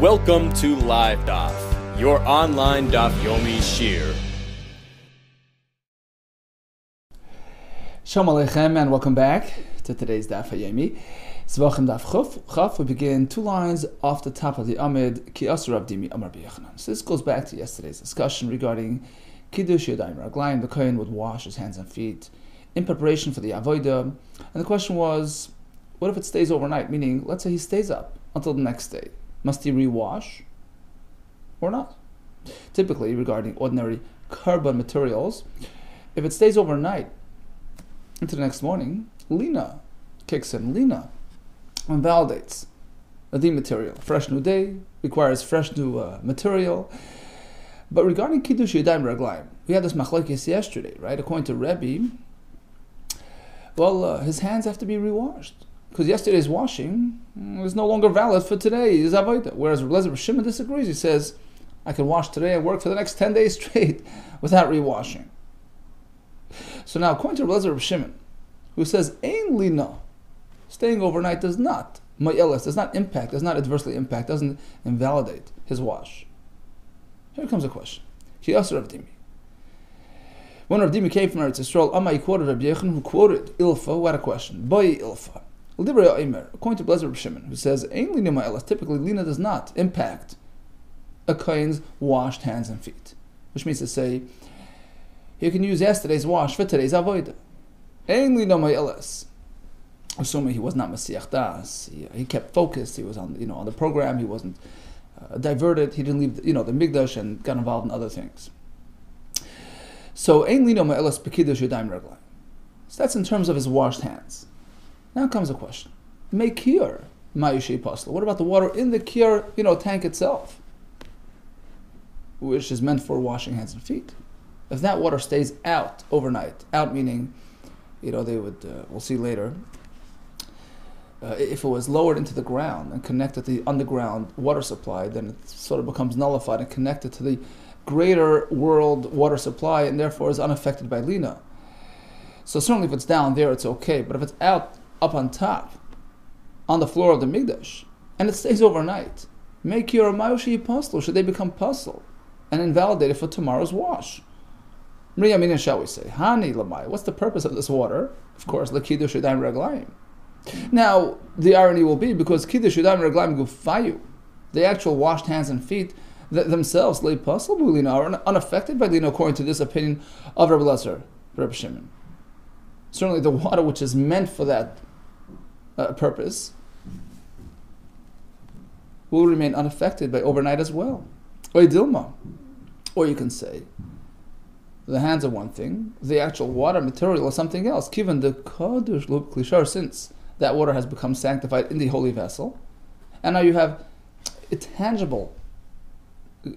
Welcome to Live Daf, your online Daf Yomi Shir. Shalom Aleichem and welcome back to today's Daf Hayemi. Zvachim Daf Chuf. Chaf, we begin two lines off the top of the Amid, Ki Asur Abdimi Amar B'Yechanan. So this goes back to yesterday's discussion regarding Kiddush Yadayim Raglayim. The Kohen would wash his hands and feet in preparation for the Avodah. And the question was, what if it stays overnight? Meaning, let's say he stays up until the next day. Must he rewash or not? Typically, regarding ordinary korban materials, if it stays overnight into the next morning, Lina kicks in. Lina invalidates the material. Fresh new day requires fresh new uh, material. But regarding Kiddush Yadayim Raglayim, we had this machlokes yesterday, right? According to Rebbe, well, uh, his hands have to be rewashed because yesterday's washing is no longer valid for today. Is avodah. Whereas Lezer Shimon disagrees. He says, "I can wash today and work for the next ten days straight without rewashing." So now, according to Lezer Shimon, who says, "Ain lina," staying overnight does not ma'ilas does not impact, does not adversely impact, doesn't invalidate his wash. Here comes a question. Kiyasar of Dimi. When Rav Dimi came from Eretz Yisrael, Amai quoted Rabbi Yechon, who quoted Ilfa, what a question. Boy Ilfa. According to Blazer Shimon, who says, Ain lina ma'ilas, typically lina does not impact a kohen's washed hands and feet. Which means to say, you can use yesterday's wash for today's avodah. Ain lina ma'ilas. Assuming he was not Masiach Das, he, he, kept focused. He was on, you know, on the program. He wasn't uh, diverted. He didn't leave, you know, the migdash and got involved in other things. So, ein lino ma'elas pekidush yadayim regla. So that's in terms of his washed hands. Now comes a question: Make kir ma'yushei pasla. What about the water in the kir, you know, tank itself, which is meant for washing hands and feet? If that water stays out overnight, out meaning, you know, they would. Uh, we'll see later. Uh, if it was lowered into the ground and connected to the underground water supply, then it sort of becomes nullified and connected to the greater world water supply and therefore is unaffected by Lina. So certainly if it's down there, it's okay. But if it's out up on top, on the floor of the Migdash, and it stays overnight, make your Mayoshi apostle, should they become puzzle and invalidated for tomorrow's wash? Mriyamina, shall we say? Hani lamai. What's the purpose of this water? Of course, lakidu shadayim reglaim. Now, the irony will be because kiddush shadayim reglaim gufayu, the actual washed hands and feet, th- themselves lay possible lina are unaffected by lina according to this opinion of Rabbi Lezer, Rabbi Shimon. Certainly, the water which is meant for that uh, purpose will remain unaffected by overnight as well. Or dilma, or you can say the hands are one thing, the actual water material is something else. Given the kadosh klishar, since that water has become sanctified in the holy vessel, and now you have a tangible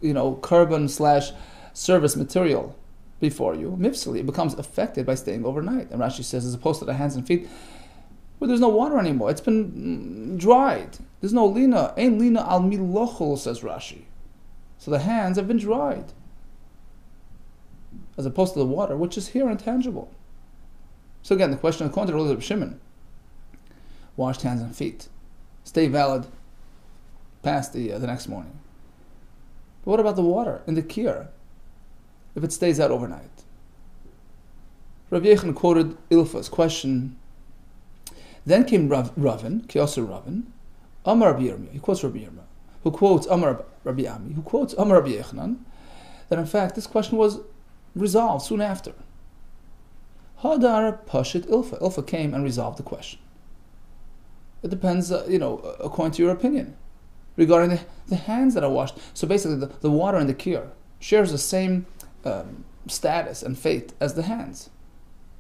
you know, korban slash service material before you, mifsali, it becomes affected by staying overnight. And Rashi says, as opposed to the hands and feet, where there's no water anymore, it's been dried. There's no lina. Ain lina al milochol, says Rashi. So the hands have been dried. As opposed to the water, which is here intangible. So again, the question according to the Shimon, washed hands and feet, stay valid past the, uh, the next morning. But what about the water in the kir? If it stays out overnight? Rav Yechon quoted Ilfa's question. Then came Rav, Ravin, Kiyosir Ravin, Amar Rabbi Yirmiyah, he quotes Rabbi Yirmiyah, who quotes Amar Rabbi Ami, who quotes Amar Rabbi Yechanan, that in fact this question was resolved soon after. Hadar Pashit Ilfa. Ilfa came and resolved the question. It depends, uh, you know, according to your opinion regarding the, the hands that are washed. So basically, the, the water in the kir shares the same um, status and fate as the hands.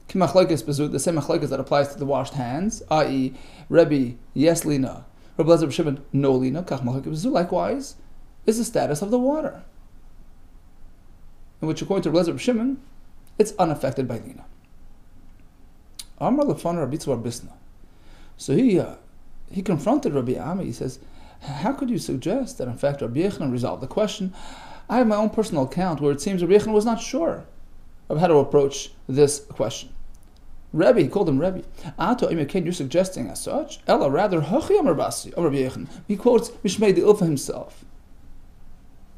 The same machlekes that applies to the washed hands, i.e., Rebbe, yes lina, Rabbi Lezer Shimon, no lina, likewise, is the status of the water. In which, according to Rabbi Lezer Shimon, it's unaffected by lina. Amr Lefan Rabbi Bisna. So he, uh, he confronted Rabbi Ami. He says, how could you suggest that in fact Rabbi Yechon resolved the question? I have my own personal account where it seems Rabbi Yechon was not sure of how to approach this question. Rebbe, he called him Rebbe. Ato Imekin, you're suggesting as such. Ella, rather, Hachi Amar Basi, Rabbi Yechon. He quotes Mishmei the Ilfa himself.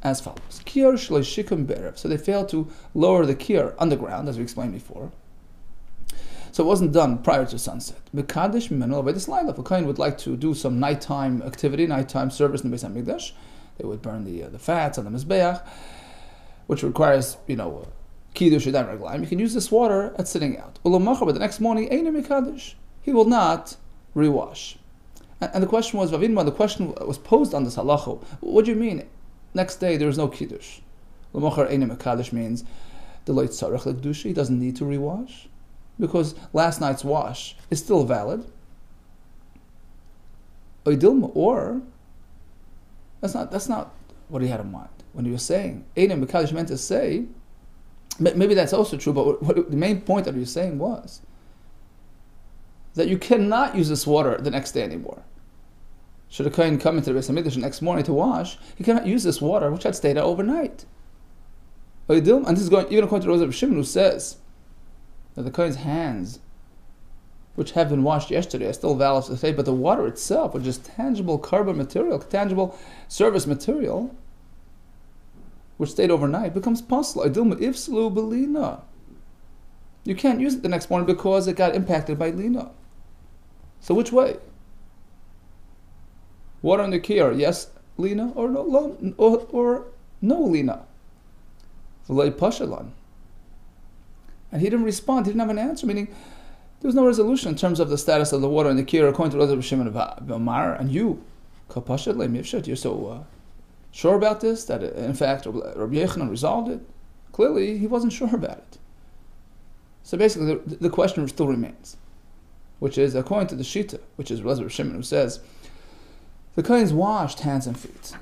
as follows. Kier shleishikum berev. So they failed to lower the kier underground, as we explained before. So it wasn't done prior to sunset. Mekadesh mimenu this line. If a kohen would like to do some nighttime activity, nighttime service in the Beis Hamikdash, they would burn the uh, the fats on the mizbeach, which requires you know kiddush. You can use this water at sitting out. Ulamacha, but the next morning, mekadesh. He will not rewash. And, and the question was, Vavinma, the question was posed on this halacha. What do you mean? Next day there is no kiddush. Ulamacha mekadesh means the light lekdusha. He doesn't need to rewash because last night's wash is still valid. Or that's not that's not what he had in mind when he was saying. Eidim Mekadosh meant to say, maybe that's also true, but what, the main point that you're saying was that you cannot use this water the next day anymore. Should a kohen come into the Beis the next morning to wash, he cannot use this water which had stayed out overnight. And this is going even according to Rosa Shimon, who says that the kohen's hands, which have been washed yesterday, are still valid to say, but the water itself, which is tangible korban material, tangible service material, which stayed overnight, becomes possible. You can't use it the next morning because it got impacted by lina. So which way? Water in the kier, yes, lina, or no, or, or no lina. And he didn't respond. He didn't have an answer. Meaning, there was no resolution in terms of the status of the water in the kir according to Rabbi Shimon of Amar. And you, you're so uh, sure about this that in fact Rabbi Yechanan resolved it. Clearly, he wasn't sure about it. So basically, the, the question still remains, which is according to the Shita, which is Rabbi Shimon, who says the Kohen's washed hands and feet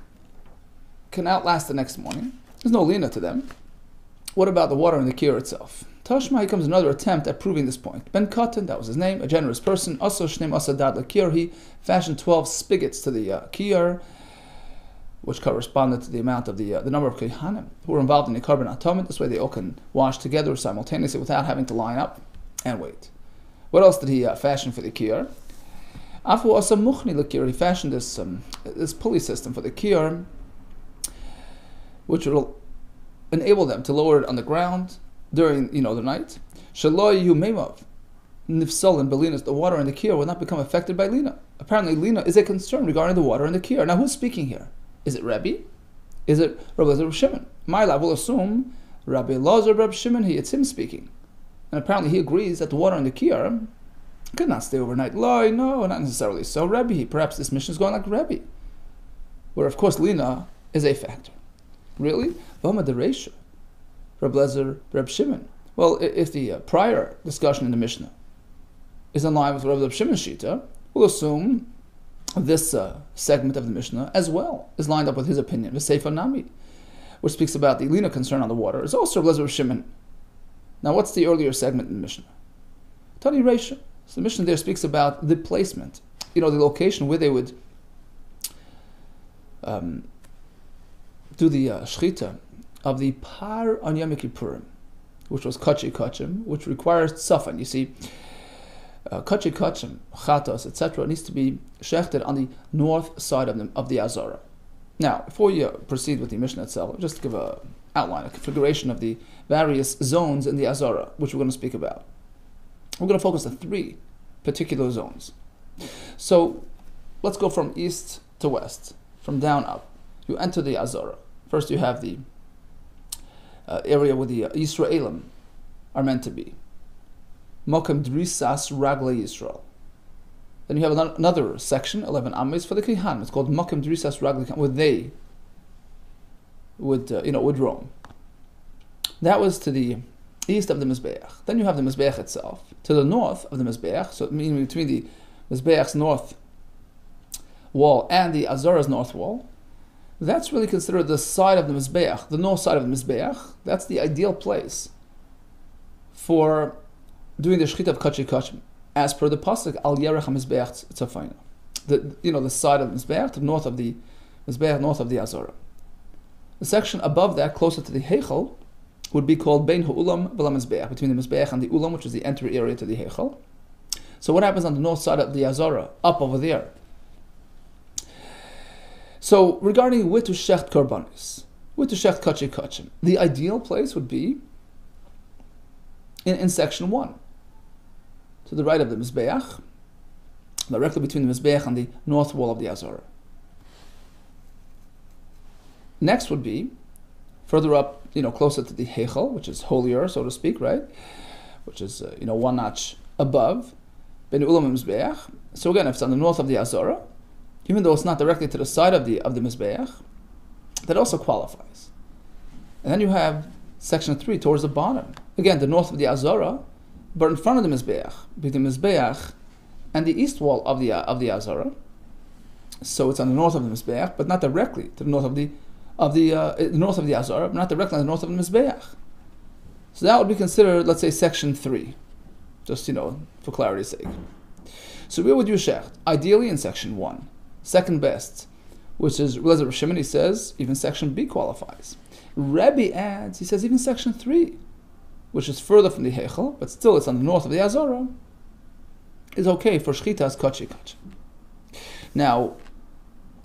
can outlast the next morning. There's no lina to them. What about the water in the kir itself? Tashma, comes another attempt at proving this point. Ben Katan, that was his name, a generous person. Also, Shneim Asadad Lakir, he fashioned 12 spigots to the uh, kiyar, which corresponded to the amount of the uh, the number of kehanim who were involved in the korban atomid. This way they all can wash together simultaneously without having to line up and wait. What else did he uh, fashion for the kiyar? Afu Asa Mukhni Lakir, he fashioned this, um, this pulley system for the kiyar, which will enable them to lower it on the ground during you know the night. Shaloi meimav nifsal and belinas, the water in the kir will not become affected by lina. Apparently, lina is a concern regarding the water in the kir. Now, who's speaking here? Is it Rabbi? Is it Rabbi Lazar Shimon? My lab will assume Rabbi Lazar Rabbi Shimon. He, it's him speaking, and apparently he agrees that the water in the Kiyar could not stay overnight. Loi, no, not necessarily. So Rabbi, perhaps this Mishnah is going like Rabbi, where of course lina is a factor. Really, Vama Deresha. Reb Lezer, Reb Shimon. Well, if the uh, prior discussion in the Mishnah is in line with Reb Shimon's Shita, we'll assume this uh, segment of the Mishnah as well is lined up with his opinion, the Sefer Nami, which speaks about the Lina concern on the water. It's also Lezer Shimon. Now, what's the earlier segment in the Mishnah? Tani Reisha. So the Mishnah there speaks about the placement, you know, the location where they would um, do the uh, of the par on Yom Kippurim, which was kachi kachim, which requires tzafan. You see, uh, chatos, etc., needs to be shechted on the north side of the, of the Azara. Now, before uh, proceed with the Mishnah itself, just give a outline, a configuration of the various zones in the Azara, which we're going to speak about. We're going to focus on three particular zones. So, let's go from east to west, from down up. You enter the Azara. First, you have the uh, area where the Israelim are meant to be. Mokem Drisas Ragle Yisrael. Then you have another section, 11 Amis, for the Kihan. It's called Mokem Drisas Ragle where they would, uh, you know, would roam. That was to the east of the Mizbeach. Then you have the Mizbeach itself. To the north of the Mizbeach, so meaning between the Mizbeach's north wall and the Azara's north wall, that's really considered the side of the Mizbeach, the north side of the Mizbeach. That's the ideal place for doing the Shechita of Kachi Kachim, as per the Pasuk, Al Yerech HaMizbeach Tzafayna. The, you know, the side of the Mizbeach, the north of the Mizbeach, north of the Azara. The section above that, closer to the Heichel, would be called Bein Ha'ulam B'la Mizbeach, between the Mizbeach and the Ulam, which is the entry area to the Heichel. So what happens on the north side of the Azara, up over there? So regarding shecht korbanis, Shecht Kachi Kachim. The ideal place would be in, in section 1, to the right of the Mizbeach, directly between the Mizbeach and the north wall of the Azara. Next would be further up, you know, closer to the Hechel, which is holier, so to speak, right? Which is, uh, you know, one notch above. Ben Ulam Mizbeach. So again, if it's on the north of the Azara, even though it's not directly to the side of the of the Mizbeach, that also qualifies. And then you have section 3 towards the bottom. Again, the north of the Azara, but in front of the Mizbeach, between the Mizbeach and the east wall of the, of the Azara. So it's on the north of the Mizbeach, but not directly to the north of the of the, uh, the north of the Azara, but not directly on the north of the Mizbeach. So that would be considered, let's say, section 3, just, you know, for clarity's sake. So where would you shecht? Ideally in section 1. Second best, which is Rezer Shimon, he says, even section B qualifies. Rebbe adds, he says, even section 3, which is further from the Hechel, but still it's on the north of the Azara, is okay for Shchitas Kachi Kachi. Now,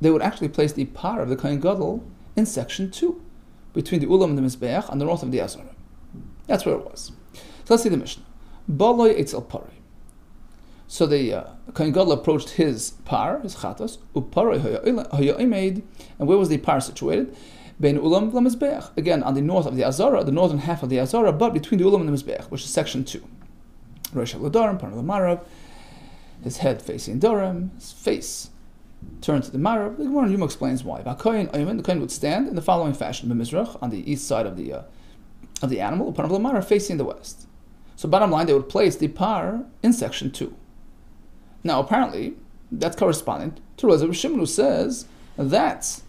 they would actually place the par of the Kohen Gadol in section 2, between the Ulam and the Mizbeach on the north of the Azara. That's where it was. So let's see the Mishnah. Baloi Eitzel Pari. So the uh, Kohen Gadol approached his par, his chatos, uparoi haya'imed, and where was the par situated? Bein ulam v'lamizbeach. Again, on the north of the Azara, the northern half of the Azara, but between the ulam and the mizbeach, which is section two. Rosh the Marav, his head facing Durham, his face turned to the Marav. The Gemara Yuma explains why. The Kohen would stand in the following fashion: Mizrach on the east side of the uh, of the animal, Marav facing the west. So, bottom line, they would place the par in section two. Now, apparently, that's corresponding to Rezer Shimon, who says that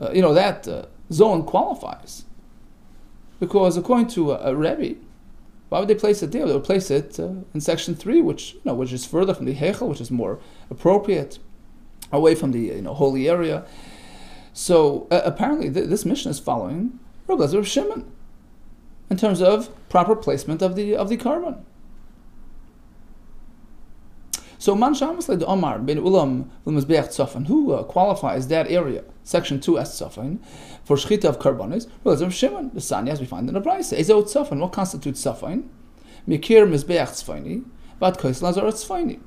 uh, you know that uh, zone qualifies because according to a Rebbe, why would they place it there? They would place it uh, in section three, which you know, which is further from the Hechel, which is more appropriate, away from the you know holy area. So uh, apparently, th- this Mishnah is following Rabbi Lezer Shimon in terms of proper placement of the of the korban. So man shamas the Omar bin Ulam l'mizbeach tzafan, who uh, qualifies that area, section two as tzafan, for shchita of karbonis? Well, it's Shimon, the Sanya, as we find in the Brisa. Ezo tzafan, what constitutes tzafan? Mikir mizbeach tzfani, but kois lazar tzfani.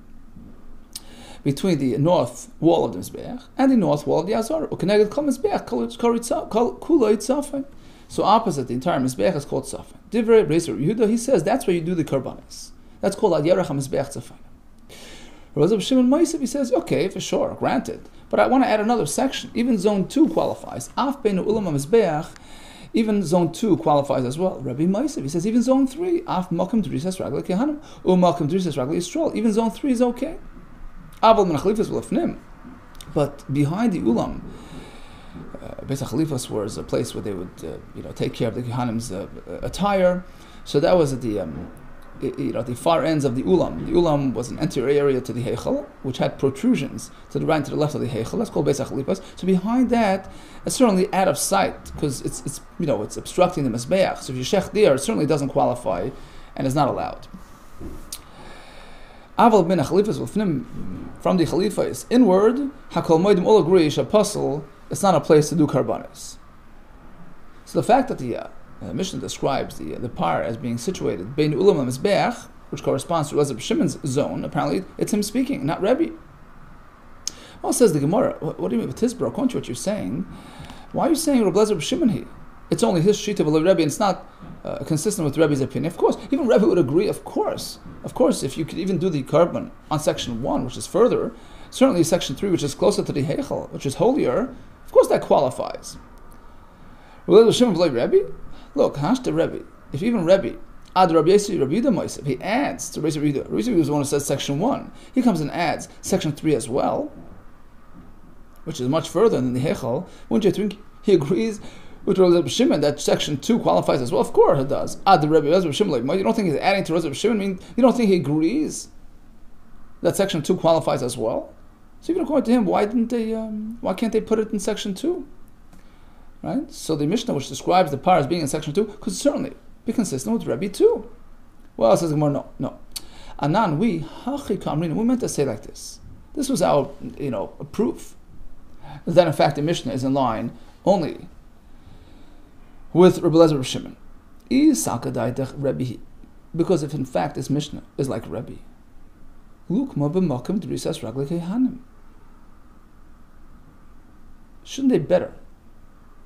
Between the north wall of the mizbeach and the north wall of the azar, ukeneged kol mizbeach kuloi tzafan. So opposite the entire mizbeach is called tzafan. Divrei Rezer Yehuda, he says that's where you do the karbonis. That's called ad yerach mizbeach tzafan. Rabbi Shimon Moisev, he says, okay, for sure, granted. But I want to add another section. Even zone 2 qualifies. Af beinu ulam mizbeach, even zone 2 qualifies as well. Rabbi Moisev, he says, even zone 3, af makam drisas ragli kehanim, u makam drisas ragli yisrael. Even zone 3 is okay. Aval min achalifas lefnim. But behind the ulam, uh, Chalifas was a place where they would, uh, you know, take care of the Kehanim's uh, attire. So that was at the um, you know, the far ends of the ulam. The ulam was an anterior area to the heichal, which had protrusions to the right and to the left of the heichal. That's called Beis HaChalipas. So behind that, it's certainly out of sight because it's, it's you know it's obstructing the mizbeach. So if you shech there, it certainly doesn't qualify and is not allowed. Aval bin Chalifas from the Khalifa is inward. Hakol Moedim agree apostle. It's not a place to do karbanis. So the fact that the uh, the Mishnah describes the the par as being situated bein ulam mizbeach, which corresponds to Elazar Shimon's zone. Apparently, it's him speaking, not Rebbe. Well, says the Gemara, what, do you mean with Tisbro? According to what you're saying, why are you saying Elazar Shimon he? It's only his sheet of a Rebbe, and it's not uh, consistent with Rebbe's opinion. Of course, even Rebbe would agree. Of course, of course, if you could even do the korban on section one, which is further, certainly section three, which is closer to the Heichel, which is holier, of course that qualifies. Rabbi Shimon Rebbe, Look, Hashta Rebbe, if even Rebbe, Ad Rabbi Yisri Rabbi Yudah he adds to Rabbi Yudah. Rabbi Yudah is the one who says section 1. He comes and adds section 3 as well, which is much further than the Hechel. Wouldn't you think he agrees with Rabbi Shimon that section 2 qualifies as well? Of course it does. Ad Rabbi Rabbi Shimon, like you don't think he's adding to Rabbi Shimon? I mean, you don't think he agrees that section 2 qualifies as well? So even according to him, why didn't they? Um, why can't they put it in section two? Right? So the Mishnah, which describes the par as being in section 2, could certainly be consistent with Rebbe too. Well, says Gemara, no, no. Anan, we, hachi we meant to say like this. This was our, you know, proof that in fact the Mishnah is in line only with Rabbi Lezer Shimon. Because if in fact this Mishnah is like Rebbe. Shouldn't they better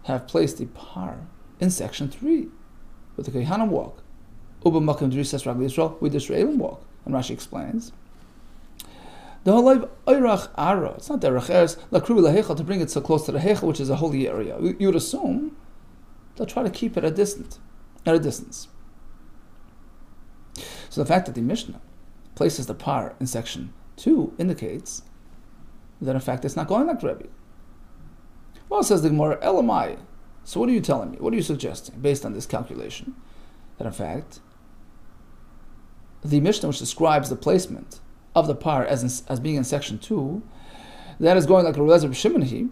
have placed the par in section 3 with the Kehanim walk? Uba makim drisas ragli Yisrael with the Israelim walk. And Rashi explains. The Halav Oirach Ara, it's not Derech Eretz, Lakru Lahechel, to bring it so close to the Hechel, which is a holy area. You would assume they'll try to keep it at, distant, at a distance. So the fact that the Mishnah places the par in section 2 indicates that in fact it's not going like Rebbe. Well, says the Gemara, Elamai. So what are you telling me? What are you suggesting based on this calculation? That in fact, the Mishnah which describes the placement of the par as, in, as being in section 2, that is going like Rabbi Shimon and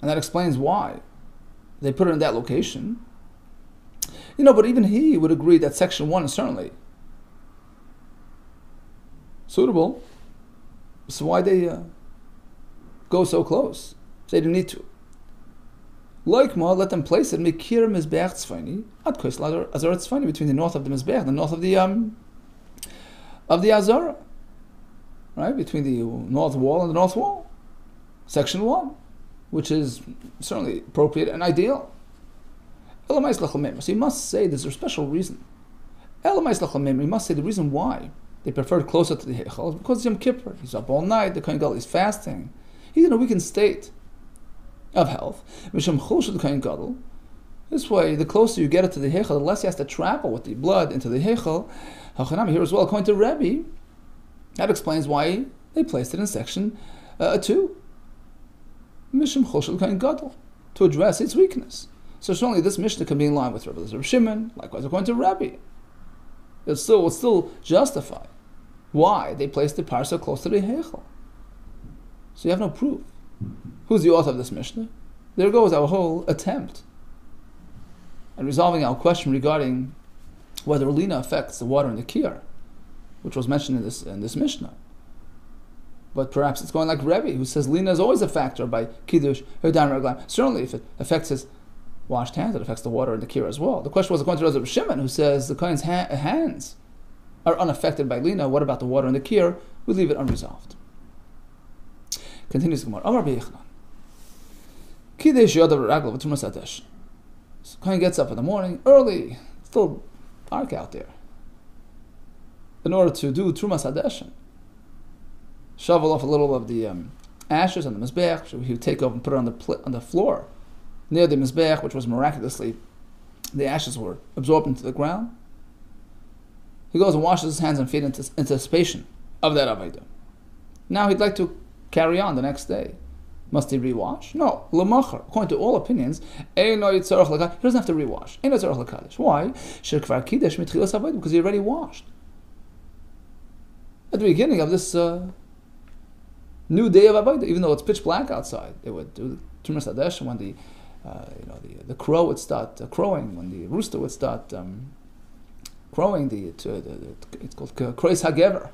that explains why they put it in that location. You know, but even he would agree that section 1 is certainly suitable. So why they uh, go so close? They didn't need to. Like ma, let them place it mikir mizbeach at kois azar tzfani between the north of the mizbeach the north of the um of the azara, right between the north wall and the north wall, section one, which is certainly appropriate and ideal. So you must say there's a special reason. You must say the reason why they preferred closer to the Heichal is because Yom Kippur. He's up all night, the Kohen Gadol is fasting. He's in a weakened state of health. This way, the closer you get it to the Heichal, the less he has to travel with the blood into the Heichal. Hachanami here as well, according to Rebbe, that explains why they placed it in section uh, 2. Mishum Choshel Kohen Gadol, to address its weakness. So certainly this Mishnah can be in line with Rabbi Shimon, likewise according to Rabbi. It still would still justify why they placed the par so close to the Heichel. So you have no proof. Who's the author of this Mishnah? There goes our whole attempt at resolving our question regarding whether Lina affects the water in the Kiyar, which was mentioned in this in this Mishnah. But perhaps it's going like Rebbe, who says Lina is always a factor by Kiddush, Herdan Raglam. Certainly, if it affects his washed hands, it affects the water in the Kiyar as well. The question was according to Rabbi Shimon, who says the Kohen's ha- hands are unaffected by Lina. What about the water in the Kiyar? We leave it unresolved. Continues Gemara. Amar Beichnan. Kiddush Yodav Raglav Tumas Adesh. So Kohen gets up in the morning, early, still dark out there, in order to do Trumas Hadeshin. Shovel off a little of the um, ashes on the Mizbech, so he would take off and put it on the, pl- on the floor near the Mizbech, which was miraculously, the ashes were absorbed into the ground. He goes and washes his hands and feet in anticipation of that Avaidah. Now he'd like to carry on the next day. Must he rewash? No. Lamacher, according to all opinions, he doesn't have to rewash. Why? Because he already washed. At the beginning of this uh, new day of Avodah, even though it's pitch black outside, they would do Tumas Hadesh when the uh, you know the, the crow would start uh, crowing, when the rooster would start um, crowing. The, the, the, it's called Krois Hagever.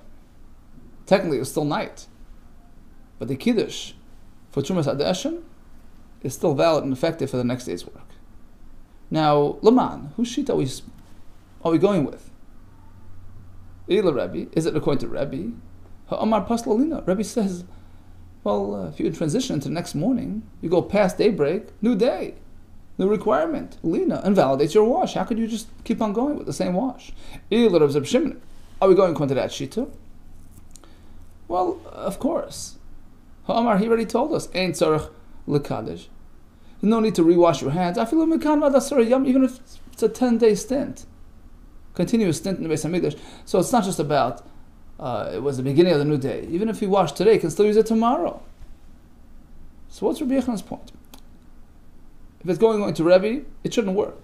Technically, it was still night, but the Kiddush for Trumas Adeshin is still valid and effective for the next day's work. Now, Laman, whose sheet are we, are we going with? Ila Rebbe, is it according to Rebbe? Ha'amar Paslalina, Rebbe says, well, uh, if you transition to the next morning, you go past daybreak, new day, new requirement, Lina, invalidates your wash. How could you just keep on going with the same wash? Ila Reb Shimon, are we going according to that shita? Well, of course. Omar, he already told us, Ein tzarech lekadish. No need to rewash your hands. I feel even if it's a 10 day stint. Continuous stint in the Beis HaMikdash. So it's not just about, uh, it was the beginning of the new day. Even if you wash today, you can still use it tomorrow. So what's Rabbi Yechan's point? If it's going into Rebbe, it shouldn't work.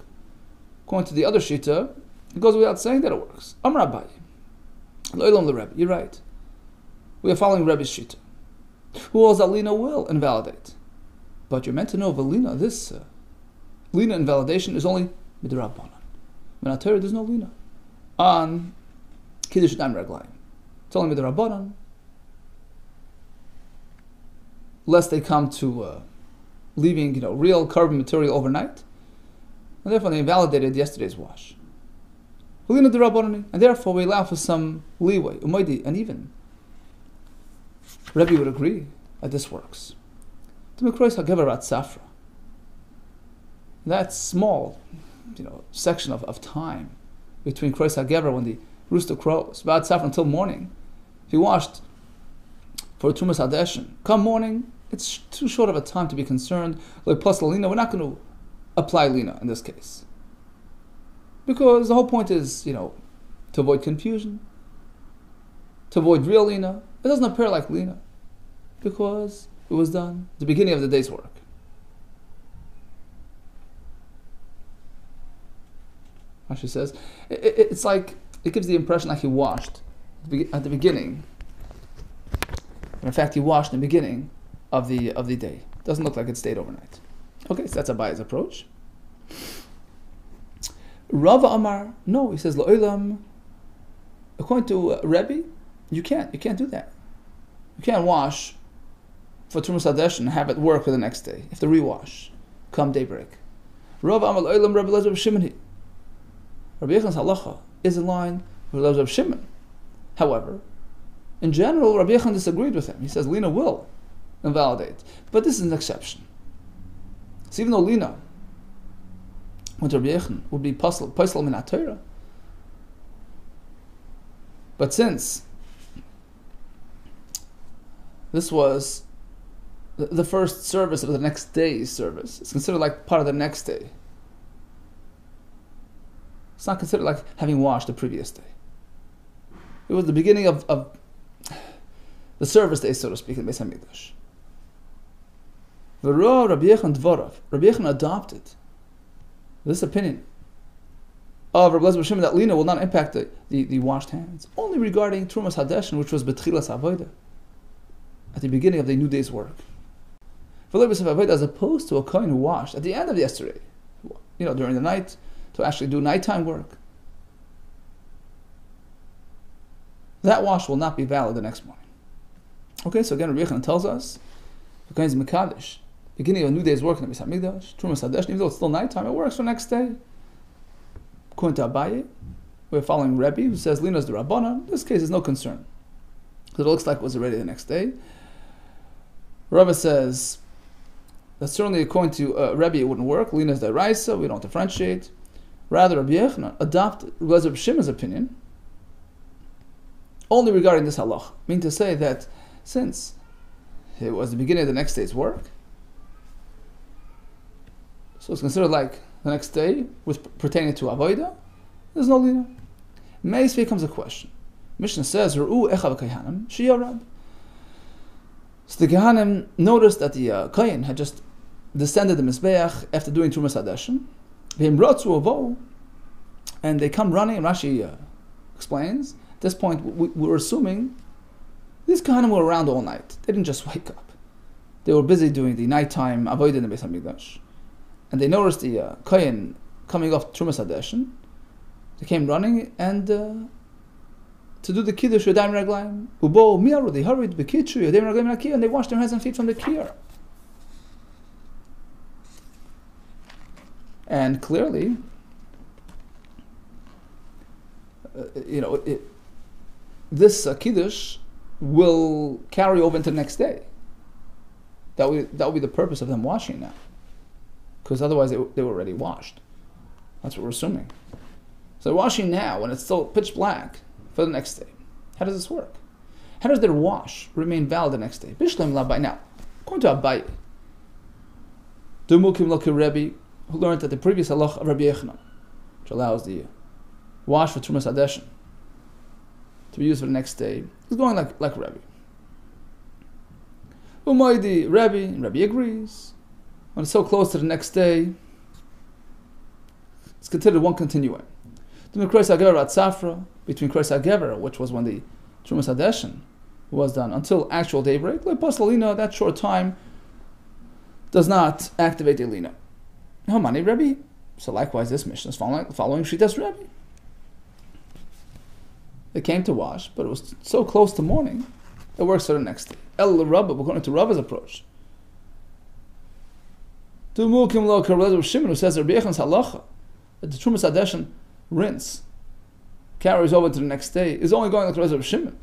According to the other Shita, it goes without saying that it works. Amr Abaye. You're right. We are following Rebbe's Shita who owes Alina will invalidate. But you're meant to know Valina, this uh, Lina invalidation is only Midrabanan. When Torah, there's no Lina. On Kiddush Dam Reglaim. It's only Midrabanan. Lest they come to uh, leaving, you know, real korban material overnight, and therefore they invalidated yesterday's wash. And therefore we allow for some leeway, and even Rebbe would agree that this works. That small, you know, section of, of time between Krois HaGever when the rooster crows, about Safra until morning, if he washed for Tumas Hadeshin, come morning, it's too short of a time to be concerned. Like plus Lina, we're not going to apply Lina in this case. Because the whole point is, you know, to avoid confusion, to avoid real Lina. It doesn't appear like Lina because it was done at the beginning of the day's work. She says, it, it, it's like, it gives the impression like he washed at the beginning. in fact, he washed in the beginning of the of the day. Doesn't look like it stayed overnight. Okay, so that's Abaye's approach. Rava Amar, no, he says Lo'ilam. According to uh, Rebbe, you can't. You can't do that. You can't wash for Trumas Hadesh and have it work for the next day. You have to rewash come daybreak. Rava Amar Lo'ilam Rabbi Lezer Shimon. Rabbi Yechan's halacha is in line with Rabbi Shimon. However, in general, Rabbi Yechon disagreed with him. He says Lina will invalidate. But this is an exception. So even though Lina, with Rabbi Yechon, would be Paisal min Torah, but since this was the first service of the next day's service, it's considered like part of the next day. It's not considered like having washed the previous day. It was the beginning of, of the service day, so to speak, in Beis Hamikdash. V'ro Rabbi Yechon Dvorov. Rabbi Yechon adopted this opinion of Rabbi Lezer Shimon that Lina will not impact the, the, the, washed hands, only regarding Trumas Hadeshin, which was Betchilas Avodah, at the beginning of the new day's work. As opposed to a coin who washed at the end of yesterday, you know, during the night, to actually do nighttime work. That wash will not be valid the next morning. Okay, so again, Yechon tells us, the Mekadosh, beginning of a new day's work in the Beis Hamikdash, Trumas Hadesh, even though it's still nighttime, it works for next day. According Abaye, we're following Rebbe, who says Lina's the Rabbana. In this case, there's no concern. Because it looks like it was already the next day. Rebbe says that certainly according to uh, Rebbe it wouldn't work. Lina's the Raisa, we don't differentiate. Rather, Rabbi Yechon adopted Rabbi Shimon's opinion only regarding this halach. Mean to say that since it was the beginning of the next day's work, so it's considered like the next day with pertaining to avoida. There's no lina. Meis becomes a question. Mishnah says, "Ru'u echav kahanim shiyarad." So the kahanim noticed that the uh, kohen had just descended the mizbeach after doing trumas avo, and they come running. And Rashi uh, explains. At this point, we, we're assuming these kahanim were around all night. They didn't just wake up. They were busy doing the nighttime avodah in the Beis Hamikdash and they noticed the uh, kohen coming off Trumas Hadeshin. They came running and uh, to do the kiddush yadayim raglayim. Ubo miaru. They hurried bekitchu yadayim raglayim nakiyah, and they washed their hands and feet from the kiyah. And clearly, uh, you know, it, this uh, kiddush will carry over into the next day. That would that will be the purpose of them washing now because otherwise they, they were already washed. That's what we're assuming. So they're washing now when it's still pitch black for the next day. How does this work? How does their wash remain valid the next day? Bishlam labai. Now, according to Abaye, Dumukim Loki Rebbe, who learned that the previous halach of Rabbi Yechanan, which allows the wash for Trumas Hadeshin to be used for the next day, is going like, like Rebbe. Umaydi, Rebbe, Rebbe agrees when it's so close to the next day, it's considered one continuum. Between Kreis HaGever Safra, between Kreis HaGever, which was when the Trumas Hadeshin was done, until actual daybreak, like Pasalina, that short time does not activate the Lina. Hamani Rebbe. So likewise, this Mishnah is following, following Shitas Rebbe. They came to wash, but it was so close to morning, it works for the next day. El Rabba, according to Rabba's approach, To Mukim Lo Shimon, who says Rabbi halacha, that the Trumas Adeshin rinse carries over to the next day, is only going like the Rezer Shimon.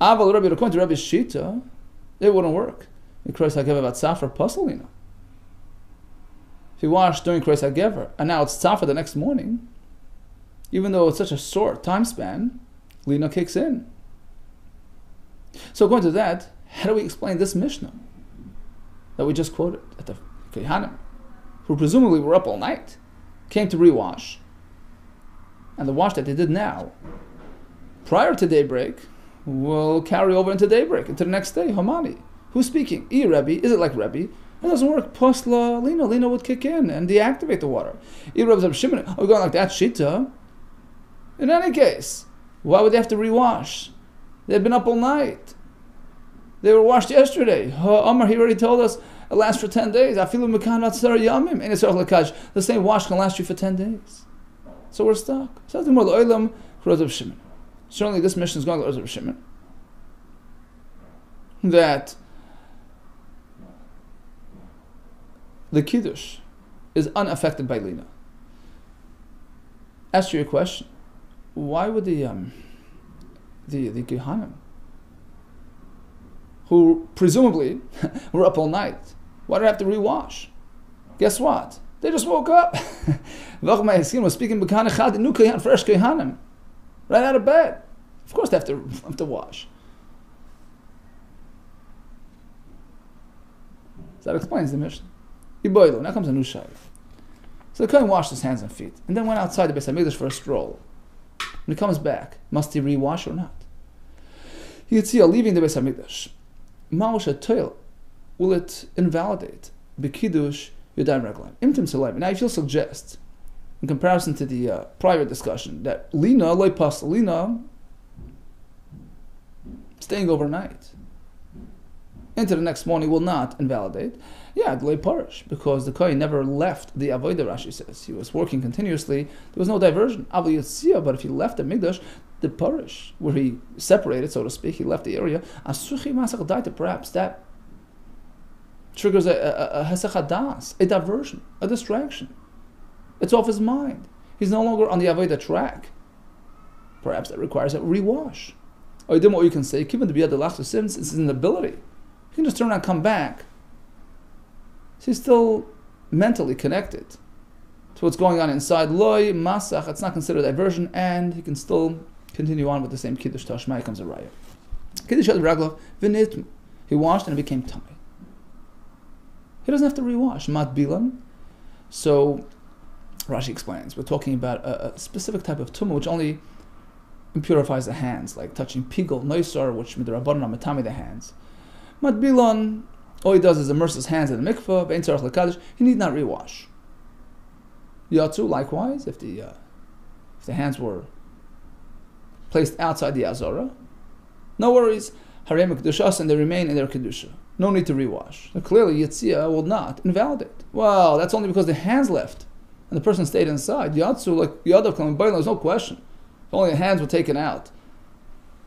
Aval Rabbi, according to Rabbi Shita, it wouldn't work. In Kreis HaGever about Safra Pasalina. If you wash during Kreis HaGever, and now it's Safra the next morning, even though it's such a short time span, Lina kicks in. So according to that, how do we explain this Mishnah that we just quoted at the Kehanim, who presumably were up all night, came to rewash, and the wash that they did now, prior to daybreak, will carry over into daybreak, into the next day, Hamani. Who's speaking? E Rebbe. Is it like Rebbe? It doesn't work. Posla Lina. Lina would kick in and deactivate the water. E Rebbe Shimon. Oh, Are we going like that? Shita. In any case, why would they have to rewash? They've been up all night. They were washed yesterday. Omar, he already told us it lasts for 10 days. The same wash can last you for 10 days. So we're stuck. Certainly, this Mishnah is going to Shimon. That the Kiddush is unaffected by Lina. Ask you a question. Why would the um, the the Gehanim, who presumably were up all night, why do they have to rewash? Guess what? They just woke up. was speaking new fresh Kehanim, right out of bed. Of course, they have to have to wash. So that explains the Mishnah. Now comes a new shayf. So the Kohen washed his hands and feet, and then went outside the Beis Hamikdash for a stroll. When he comes back, must he rewash or not? Yitzia leaving the Beis Hamikdash. Ma'osh toil, will it invalidate Bekidush Yadayim Reglaim? Imtim Salayim. Now, if you'll suggest, in comparison to the uh, prior discussion, that Lina, loy Lina, staying overnight into the next morning will not invalidate. Yeah, Glei Parish, because the Kohen never left the Avodah, Rashi says. He was working continuously. There was no diversion. Yitzia, but if he left the Migdash, the Parish, where he separated, so to speak, he left the area, Asuchi Masach Daita, perhaps that triggers a, Hesach a diversion, a distraction. It's off his mind. He's no longer on the Avodah track. Perhaps that requires a rewash. Or what you can say, given the Biyad Lachta, since it's an ability, he can just turn around and come back so he's still mentally connected to what's going on inside. Loy, masach, it's not considered diversion, and he can still continue on with the same kiddush tashmai comes a raya. Kiddush raglov v'nitm. He washed and it became tummy. He doesn't have to rewash. Mat bilam. So Rashi explains, we're talking about a, a specific type of tumah which only impurifies the hands, like touching pigel, noisar, which midrabanan matami the hands. Mat bilan all he does is immerse his hands in the mikvah, he need not rewash. Yatsu, likewise, if the, uh, if the hands were placed outside the Azora, no worries, Harem Kedushas, and they remain in their Kedusha. No need to rewash. So clearly, Yitzia will not invalidate. Well, that's only because the hands left and the person stayed inside. Yatsu, like other Kalam there's no question. If only the hands were taken out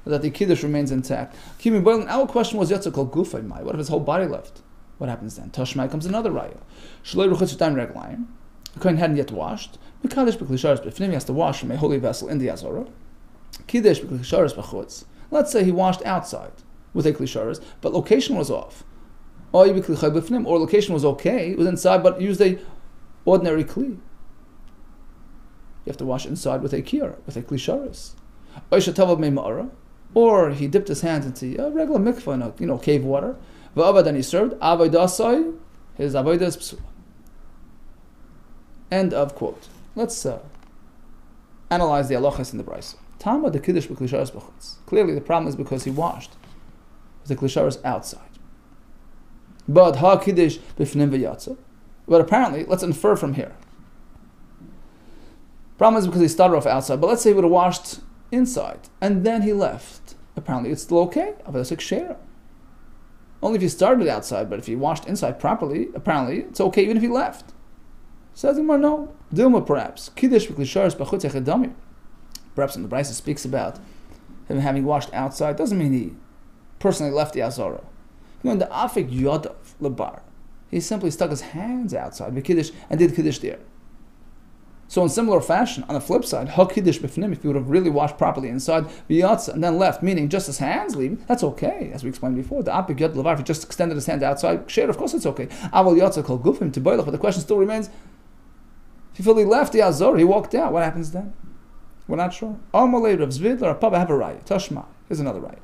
that the kiddush remains intact. Our question was Yatzakal Gufay Mai. What if his whole body left? What happens then? Tashmai comes another raya. Shaloi Ruchitz Time Reglaim. The Kohen hadn't yet washed. Mikadosh B'Klisharis B'Fnim, he has to wash from a holy vessel in the Azorah. Kiddush B'Klisharis B'Chutz. Let's say he washed outside with a Klisharis, but location was off. Or location was okay, it was inside, but used a ordinary Kli. You have to wash inside with a kir, with a Klisharis. Or he dipped his hands into a regular mikvah, you know, cave water. And he served avoidasai, his avodas psula. End of quote. Let's uh, analyze the halachas in the brisa. Tama the kiddush b'klisharis. Clearly, the problem is because he washed the klisharis outside. But ha kiddush b'fnim v'yatza. But apparently, let's infer from here. Problem is because he started off outside. But let's say he would have washed inside, and then he left. Apparently, it's still okay. Only if he started outside, but if he washed inside properly, apparently it's okay even if he left. Says Gemara, no. Dilma perhaps. Kiddush Perhaps when the Brisa speaks about him having washed outside, doesn't mean he personally left the Azara. Know, the Afik Yodav Labar. He simply stuck his hands outside the kiddush and did kiddush there. So in similar fashion, on the flip side, hakidish b'fnim, if you would have really washed properly inside, v'yatza, and then left, meaning just his hands leaving, that's okay, as we explained before. The apik yad levar, if he just extended his hand outside, share, of course it's okay. Aval yatza kol gufim to boilach, but the question still remains, if he fully left the azor, he walked out, what happens then? We're not sure. Amalei Rav Zvid or Papa have a right. Tashma. Here's another right.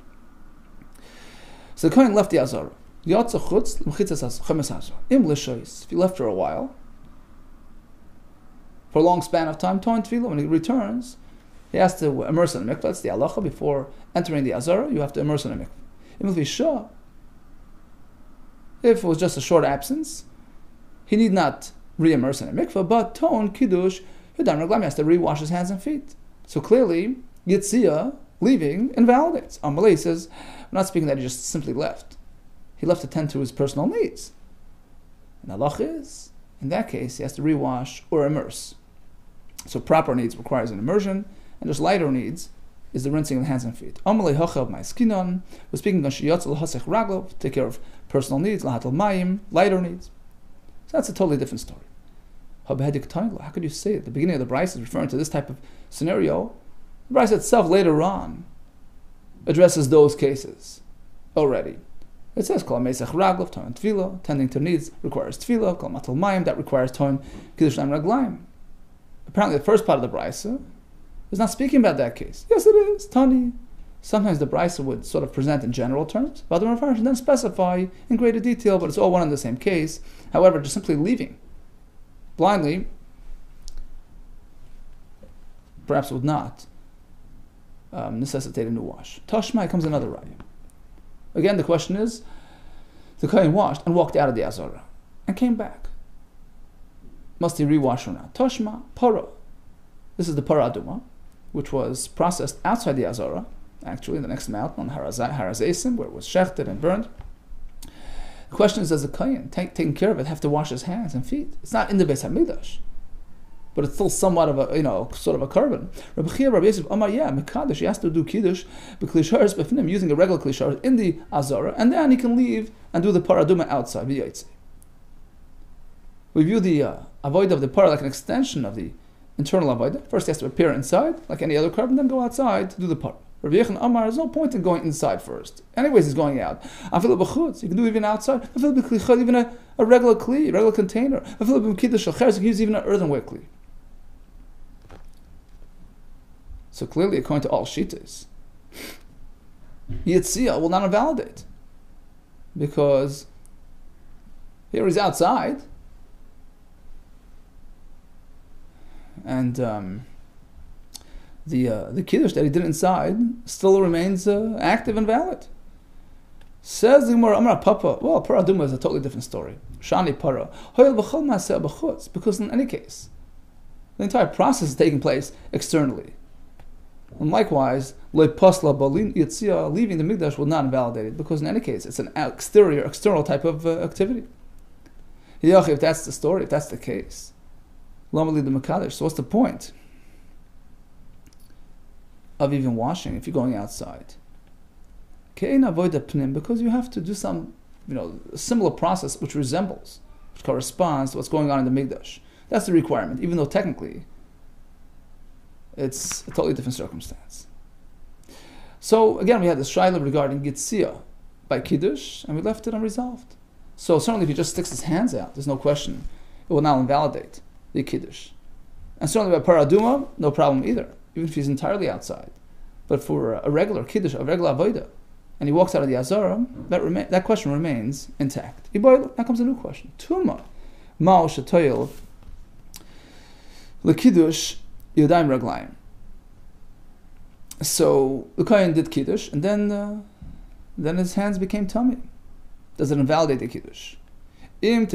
So the Kohen left the Azara. Yatza chutz l'mchitzas chemes Azor. Im. If he left for a while, for a long span of time, Toin Tevilah, when he returns, he has to immerse in the mikvah. That's the halacha. Before entering the Azara, you have to immerse in the mikvah. If it was just a short absence, he need not re-immerse in a mikvah, but Ton Kiddush, Yudan Raglam has to re-wash his hands and feet. So clearly, Yitzia leaving invalidates. Amalei says, we're not speaking that he just simply left. He left to tend to his personal needs. And Allah is, in that case, he has to rewash or immerse. So proper needs requires an immersion, and just lighter needs is the rinsing of the hands and feet. Amalei hachav my skinon. We're speaking on shiyotzel hasech raglov, take care of personal needs, lahatal mayim, lighter needs. So that's a totally different story. How could you say at the beginning of the brisa is referring to this type of scenario? The brisa itself later on addresses those cases already. It says kol mesach raglov toin tevilah, tending to needs requires tevilah, kol matal mayim that requires toin kiddush raglaim. Apparently, the first part of the brisa is not speaking about that case. Yes, it is tani. Sometimes the brisa would sort of present in general terms, but the Mepharshim then specify in greater detail, but it's all one and the same case. However, just simply leaving blindly, perhaps would not um, necessitate a new wash. Tashmai comes another raya. Again, the question is, the kohen washed and walked out of the azara and came back. Must he rewash or not? Tashma para. This is the para aduma, which was processed outside the azara, actually the next mountain on Har HaZeisim, where it was shechted and burned. The question is, does the kohen take, taking care of it have to wash his hands and feet? It's not in the Beis Hamikdash, but it's still somewhat of a you know sort of a korban. Rabbi Chia, Rabbi Yosef, Omar, yeah, Mekadosh, he has to do kiddush b'klisharis b'finim using a regular klishar in the azara, and then he can leave and do the paraduma outside v'yaitze. We view the uh, avoid of the para like an extension of the internal avoid. First, he has to appear inside like any other korban, then go outside to do the para. Rabbi Yechon Amar, there's no point in going inside first. Anyways, he's going out. Afil b'chutz, you can do even outside. Afil b'klichad, even a, a regular kli, a regular container. Afil b'kiddush shacher, you can use even an earthenware kli. So clearly, according to all shitas, Yitzia will not invalidate. Because here he's outside. And um, the uh, the kiddush that he did inside still remains uh, active and valid. Says the Gemara, Amar Papa. Well, paraduma is a totally different story. Shani para. Because in any case, the entire process is taking place externally. And likewise, leipasla balin yitzia, leaving the mikdash will not invalidate it because in any case it's an exterior, external type of uh, activity. If that's the story, if that's the case, lama the makadosh. So what's the point? of even washing if you're going outside. Because you have to do some, you know, similar process which resembles, which corresponds to what's going on in the Mikdash. That's the requirement, even though technically it's a totally different circumstance. So again, we had this shaila regarding Gitzia by Kiddush, and we left it unresolved. So certainly if he just sticks his hands out, there's no question, it will now invalidate the Kiddush. And certainly by Paraduma, no problem either even if he's entirely outside. But for a regular kiddush, a regular avodah, and he walks out of the azara, that rema- that question remains intact. Now comes a new question. Tuma, ma'o shatoyel, lekiddush yodayim raglayim. So the kohen did kiddush, and then uh, then his hands became tummy. Does it invalidate the kiddush? Im.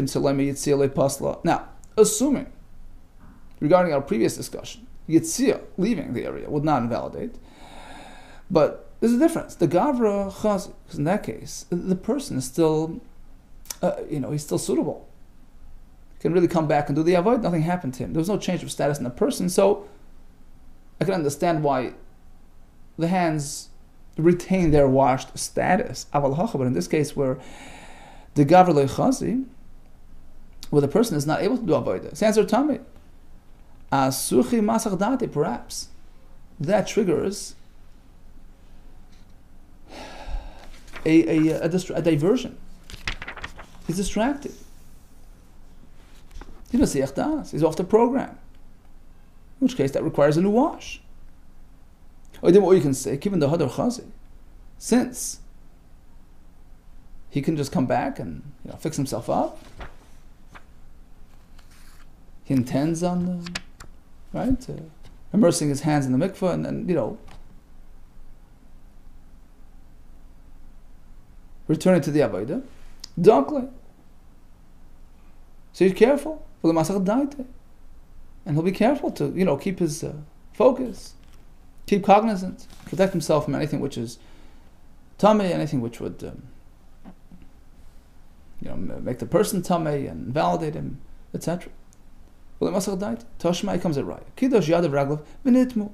Now, assuming regarding our previous discussion Yitzia, leaving the area, would not invalidate. But there's a difference. The Gavra Chaz, because in that case, the person is still, uh, you know, he's still suitable. Can really come back and do the avoid. Nothing happened to him. There was no change of status in the person. So I can understand why the hands retain their washed status. But in this case, where the Gavra Chazi, where the person is not able to do avodah. Are tummy. Asuchi masach date, perhaps that triggers a, a, a, distra- a diversion. He's distracted. He's Masiach Das. He's off the program. In which case, that requires a new wash. Or then what you can say, given the Hadar Chazi, since he can just come back and you know, fix himself up, he intends on, the, right, uh, immersing his hands in the mikveh and, and you know, returning to the Avodah, Donkly. So he's careful. And he'll be careful to, you know, keep his uh, focus, keep cognizant, protect himself from anything which is tummy, anything which would, um, you know, make the person tummy and validate him, etc. Tashmai comes at right. Kiddush Yadav Raglav Vinitmu.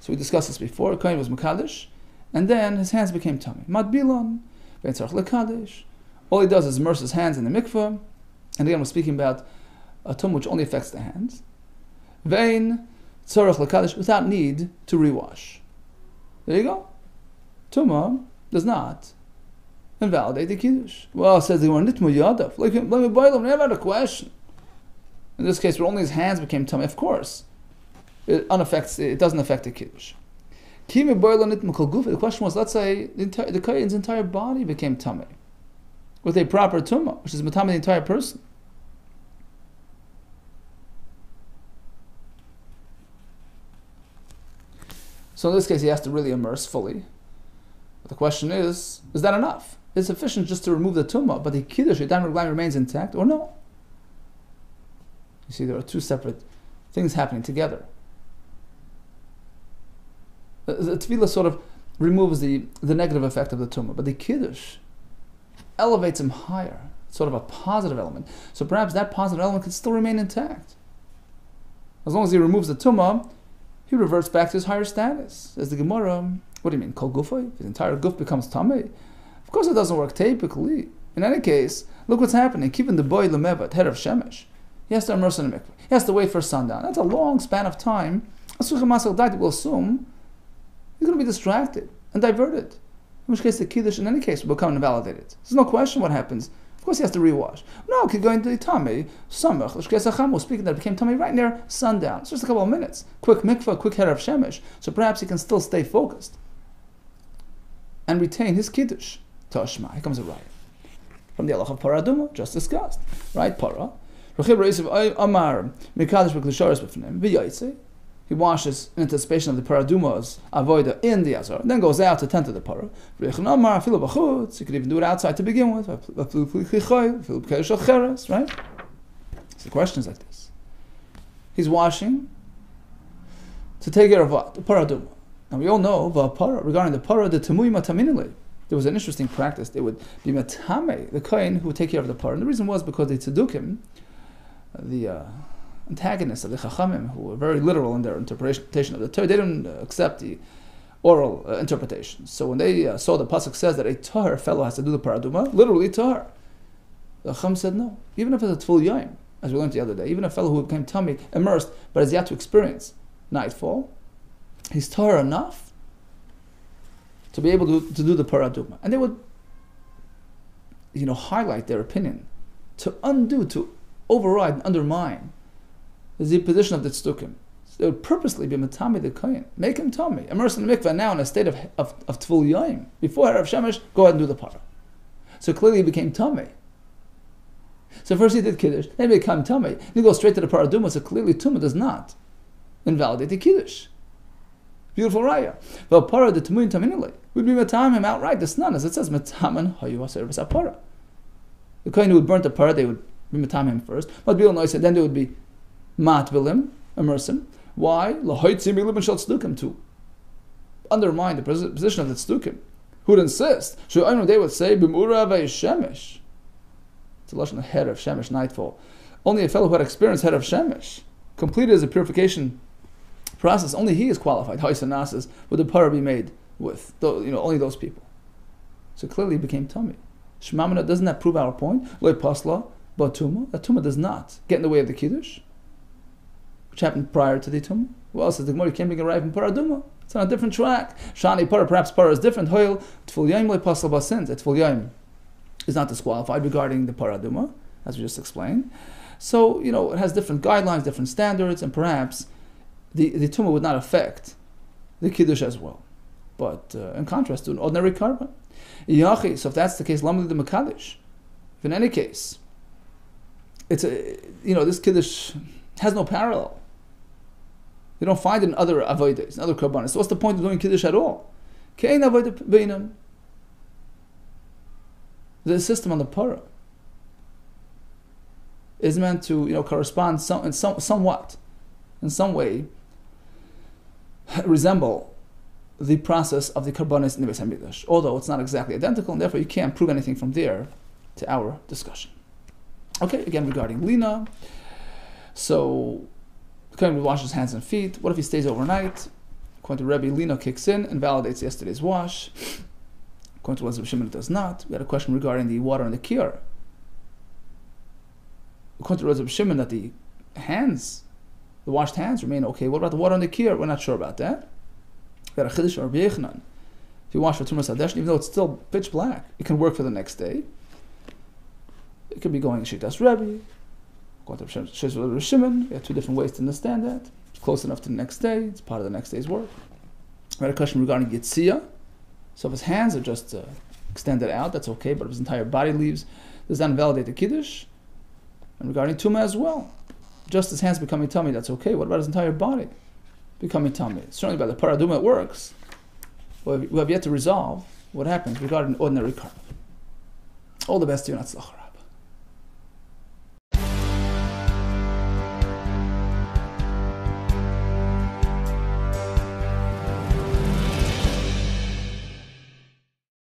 So we discussed this before. Kohen was Makadish, and then his hands became tummy. Madbilon, Veitzarch Lekadish. All he does is immerse his hands in the mikveh, and again we're speaking about a tum which only affects the hands. Vein tzorach lekadish without need to rewash. There you go. Tuma does not invalidate the kiddush. Well, says the one nitmu yadav. Like let me boil him. Never had a question. In this case, where only his hands became tummy, of course, it unaffects. It doesn't affect the kiddush. Kimi boil nitmu kol The question was, let's say the, entire, the kohen's entire body became tummy with a proper tumah, which is matame the entire person. So in this case, he has to really immerse fully. But the question is, is that enough? Is sufficient just to remove the tumah, but the kiddush, the remains intact, or no? You see, there are two separate things happening together. The, the tevilah sort of removes the, the negative effect of the tumah, but the kiddush elevates him higher, sort of a positive element. So perhaps that positive element can still remain intact. As long as he removes the tumah, he reverts back to his higher status. As the Gemara, what do you mean, kol gufay? His entire guf becomes tameh. Of course, it doesn't work typically. In any case, look what's happening. Keeping the boy lemevat, head of shemesh. He has to immerse in the mikveh. He has to wait for sundown. That's a long span of time. Asucha masal will assume he's going to be distracted and diverted. In which case, the kiddush in any case will become invalidated. There's no question what happens. Of course, he has to rewash. No, could go into the tummy, samach, l'shkesacham, speaking that became tummy right near sundown. It's just a couple of minutes. Quick mikvah, quick head of shemesh. So perhaps he can still stay focused and retain his kiddush. Toshma, here comes a riot. From the Allah of Paraduma, just discussed. Right, Para. Rechib Amar, Mikadosh B'Klisharis B'Fnim, V'Yaitse, he washes in anticipation of the paradumas avoida in the azar, then goes out to tend to the para. You could even do it outside to begin with. Right? So the question is like this: He's washing to take care of what the paraduma. Now we all know the para, regarding the para, the tamui mataminile. There was an interesting practice. They would be matame, the kohen who would take care of the para. And the reason was because the tzedukim, the uh, antagonists of the Chachamim, who were very literal in their interpretation of the Torah, they didn't accept the oral uh, interpretation. So when they uh, saw the pasuk says that a tar fellow has to do the paraduma, literally tar, the Chacham said no. Even if it's a full yaim, as we learned the other day, even a fellow who became tummy immersed but has yet to experience nightfall, he's tar enough to be able to, to do the paraduma. And they would, you know, highlight their opinion to undo, to override, and undermine the position of the tzdukim. So they would purposely be matami the kohen, make him tummy, immerse in the mikveh now in a state of of, of tvul yoim. Before Harav Shemesh, go ahead and do the para. So clearly he became tummy. So first he did kiddush, then he became tummy. He goes straight to the paraduma. So clearly tumah does not invalidate the kiddush. Beautiful raya. But para the tamuin taminile would be matam him outright. The snan, as it says, mataman hayu aser para. The kohen who would burn the para, they would be matam him first. But Bill Noise, then they would be matbilim, immerse him. Why? To undermine the position of the tzdukim, who would insist. They would say, B'mura shemesh. It's a lashon head of shemesh nightfall. Only a fellow who had experienced head of shemesh, completed his purification process, only he is qualified. Haisanasas would the para be made with? You know, only those people. So clearly he became tummy. Shemamina, doesn't that prove our point? Loy pasla, but that Tumah does not get in the way of the Kiddush, which happened prior to the Tumah. Well, says the Gemara, you can't bring a ripe in Paraduma. It's on a different track. Shani Para, perhaps Para is different. Hoil, Tful Yaim le Pasal Basins. Tful Yaim is not disqualified regarding the Paraduma, as we just explained. So, you know, it has different guidelines, different standards, and perhaps the, the Tumah would not affect the Kiddush as well. But uh, in contrast to an ordinary korban. Yachi, so if that's the case, Lamali the Makadish. If in any case, it's a, you know, this Kiddush has no parallel. You don't find it in other avodas, in other karbanis. So what's the point of doing kiddush at all? Avodah The system on the para is meant to you know correspond some, in some, somewhat, in some way, resemble the process of the karbanis in the Beis. Although it's not exactly identical, and therefore you can't prove anything from there to our discussion. Okay, again regarding Lina. So Kohen wash his hands and feet. What if he stays overnight? According to Rebbe, Lino kicks in and validates yesterday's wash. According to Elazar Shimon, it does not. We had a question regarding the water and the cure. According to Elazar Shimon, that the hands, the washed hands, remain okay. What about the water and the cure? We're not sure about that. We had a Chiddush or Yechanan. If you wash for Tumas Hadesh, even though it's still pitch black, it can work for the next day. It could be going Shittas Rebbe, We have two different ways to understand that. It's close enough to the next day, it's part of the next day's work. We had a question regarding Yitzia. So if his hands are just uh, extended out, that's okay, but if his entire body leaves, does that invalidate the Kiddush? And regarding Tuma as well. Just his hands becoming tummy, that's okay. What about his entire body becoming tummy? Certainly by the paraduma it works. We have yet to resolve what happens regarding ordinary karma. All the best to you, Natzlachra.